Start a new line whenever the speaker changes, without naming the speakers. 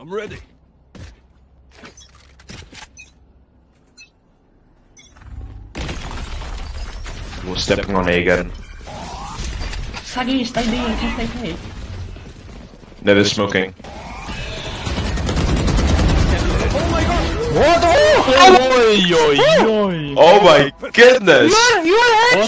I'm ready.
We're stepping on A again.
Saggy, stay B, stay stay.
That is smoking.
What? Oh, oh,
Oh my oh goodness!
You are